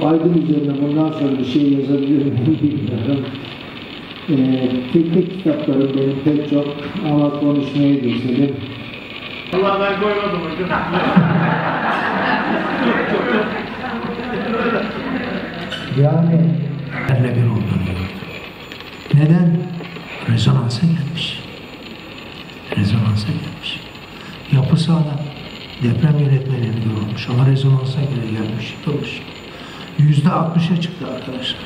Bunun üzerine bundan sonra bir şey yazabilir miyim bilmiyorum. Ee, teknik kitaplarım benim pek çok ama konuşmayı geçelim. Allah ben koymadım hocam. Yani Yerle bir olduğunu gördüm. Neden? Rezonansa gelmiş. Rezonansa gelmiş. Yapı sağlam. Deprem yönetmeliğini görmüş ama rezonansa göre gelmiş, yıkılmış. Yüzde altmışa çıktı arkadaşlar.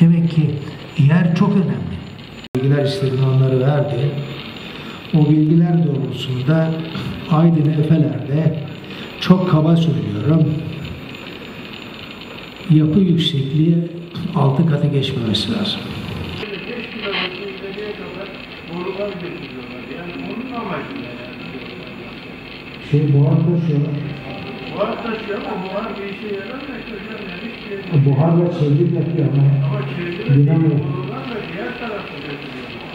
Demek ki yer çok önemli. Bilgiler istediğini onları verdi. O bilgiler doğrultusunda Aydın Efeler'de çok kaba söylüyorum yapı yüksekliği altı katı geçmemesi lazım. 5 kilometre ileriye kadar borular getiriyorlar. Yani onun amacı ne? Şey buhar taşıyor. Buhar taşıyor ama buhar bir işe yaramıyor hocam. Yani hiçbir yere- Buharla çevrim yapıyor ama Ama Dinamo. değil, borularla diğer tarafa götürüyorlar.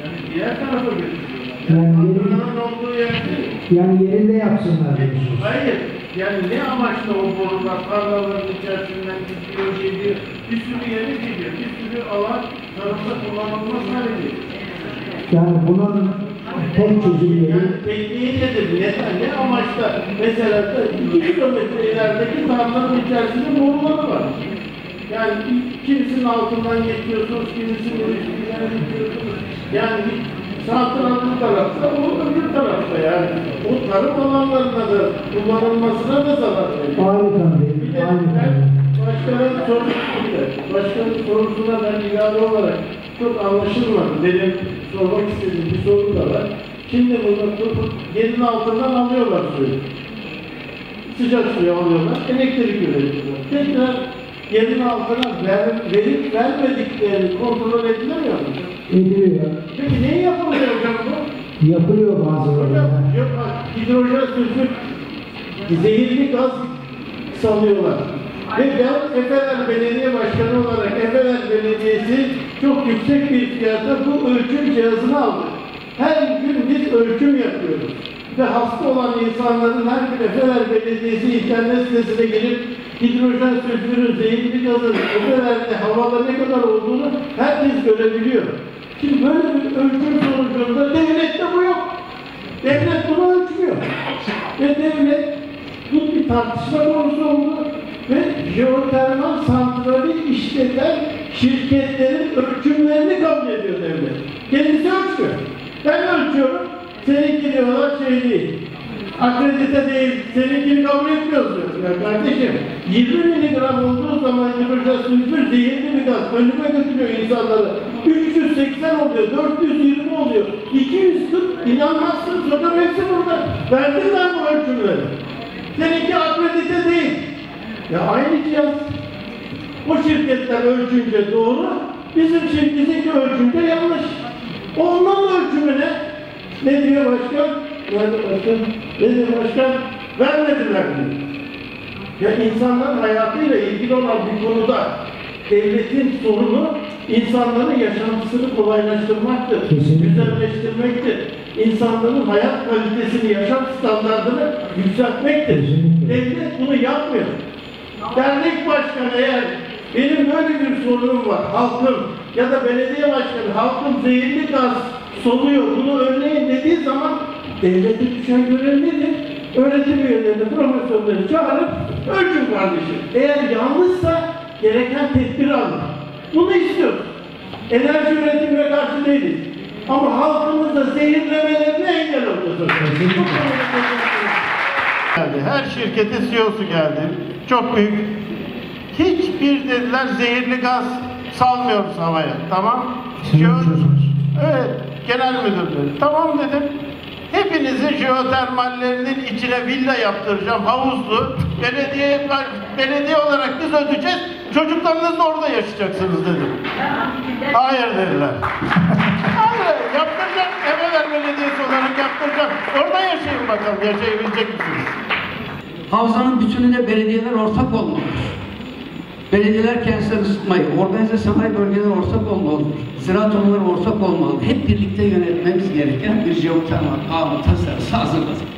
Yani diğer tarafa götürüyorlar. Yani Yani yeri- patronun olduğu yerde yani yerinde yapsınlar diyorsunuz. Hayır. Yani ne amaçla o borular tarlaların içerisinden gidiyor, geliyor. Bir sürü yere gidiyor. Bir sürü alan tarımda kullanılmaz hale geliyor. Yani bunun tek çözüm yeri Yani tekniği nedir? Ne, ne amaçla? Mesela 2 kilometre ilerideki tarlanın içerisinde boruları var. Yani kimisinin altından geçiyorsunuz, kimisinin üstünden geçiyorsunuz. Yani sağ tarafı tarafta, o öbür tarafta yani. O tarım alanlarına da kullanılmasına da zarar veriyor. aynı Bir de ben başkanın sorusuyla, başkanın sorusuna ben ilave olarak çok anlaşılmadı. Benim sormak istediğim bir soru da var. Şimdi bunu tutup yerin altından alıyorlar suyu. Sıcak suyu alıyorlar, elektrik üretiyorlar. Tekrar yerin altına ver, verip vermediklerini kontrol edilemiyor mu? Ediliyor. Peki ne yapılıyor hocam bu? Yapılıyor bazıları. Hocam yok bak hidrojen sülfür zehirli gaz salıyorlar. Ve ben Efeler Belediye Başkanı olarak Efeler Belediyesi çok yüksek bir fiyata bu ölçüm cihazını aldı. Her gün biz ölçüm yapıyoruz. Ve hasta olan insanların her gün Efeler Belediyesi internet sitesine girip hidrojen sülfürün, zehirli gazın Efeler'de havada ne kadar olduğunu herkes görebiliyor. Şimdi böyle bir ölçüm sonucunda devlette bu yok. Devlet bunu ölçmüyor. Ve devlet bu bir tartışma konusu oldu. Ve jeotermal santrali işleten şirketlerin ölçümlerini kabul ediyor devlet. Kendisi ölçmüyor. Ben ölçüyorum. Seninki diyorlar şey değil. Akredite değil, seninkini kabul etmiyoruz diyor. Ya kardeşim, 20 miligram olduğu zaman hidrojen sülfür zehirli bir gaz. Önüme götürüyor insanları. 380 oluyor, 420 oluyor, 240 inanmazsınız hocam hepsi burada. Verdiler bu ölçümleri. Seninki akredite değil. Ya aynı cihaz. O şirketler ölçünce doğru, bizim şirketinki ölçünce yanlış. Onların ölçümüne ne diyor başkan? Nerede başkan? Ne diyor başkan? Vermediler diyor. Ya insanların hayatıyla ilgili olan bir konuda devletin sorunu insanların yaşantısını kolaylaştırmaktır, Kesinlikle. güzelleştirmektir. İnsanların hayat kalitesini, yaşam standartını yükseltmektir. Kesinlikle. Devlet bunu yapmıyor. Dernek başkanı eğer benim böyle bir sorunum var, halkım ya da belediye başkanı halkım zehirli gaz soluyor, bunu önleyin dediği zaman devlete düşen görev nedir? Öğretim üyelerini, profesörleri çağırıp ölçün kardeşim. Eğer yanlışsa gereken tedbir alın. Bunu istiyoruz. Enerji üretimine karşı değiliz. Ama halkımızda zehirlemelerine engel olacağız. Geldi. Her şirketin CEO'su geldi. Çok büyük. Hiçbir dediler zehirli gaz salmıyoruz havaya. Tamam. Çözümünüz. Evet. Genel müdür dedi. Tamam dedim. Hepinizin jeotermallerinin içine villa yaptıracağım, havuzlu. Belediye, belediye olarak biz ödeyeceğiz. Çocuklarınız da orada yaşayacaksınız dedim. Hayır dediler. Hayır, yaptıracağım. Emeler Belediyesi olarak yaptıracağım. Orada yaşayın bakalım, yaşayabilecek misiniz? Havzanın bütününe belediyeler ortak olmalıdır. Belediyeler kentsel ısıtmayı, organize sanayi bölgeleri ortak olmalıdır. Ziraat odaları ortak olmalıdır. Hep birlikte yönetmemiz gereken bir jeotermal kanun tasarısı hazırladık.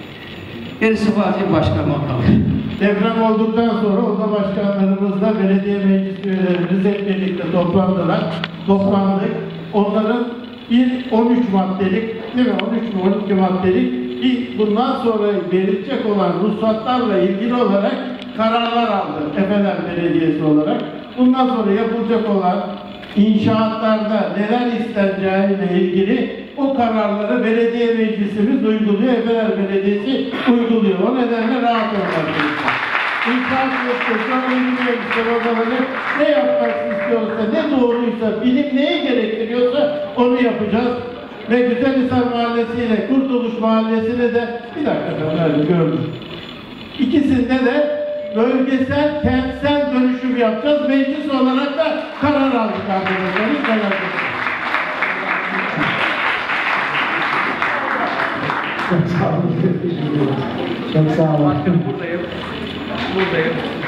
Gerisi vazir başkan bakalım. Deprem olduktan sonra oda başkanlarımızla belediye meclis üyelerimiz hep birlikte toplandılar. Toplandık. Onların bir 13 maddelik, değil mi? 13 mu 12 maddelik bir bundan sonra verilecek olan ruhsatlarla ilgili olarak kararlar aldı Efeler Belediyesi olarak. Bundan sonra yapılacak olan inşaatlarda neler isteneceğiyle ilgili o kararları belediye meclisimiz uyguluyor, Efeler Belediyesi uyguluyor. O nedenle rahat olmak İnşaat yapıyorsa, uygulayabilirse odaları ne yapmak istiyorsa, ne doğruysa, bilim neyi gerektiriyorsa onu yapacağız. Ve Güzelhisar Mahallesi ile Kurtuluş Mahallesi'ne de bir dakika ben gördüm. İkisinde de bölgesel, kentsel dönüşüm yapacağız. Meclis olarak da karar aldık arkadaşlar. Merak etmeyin. Çok sağ olun. Çok sağ olun. Buradayım. Buradayım.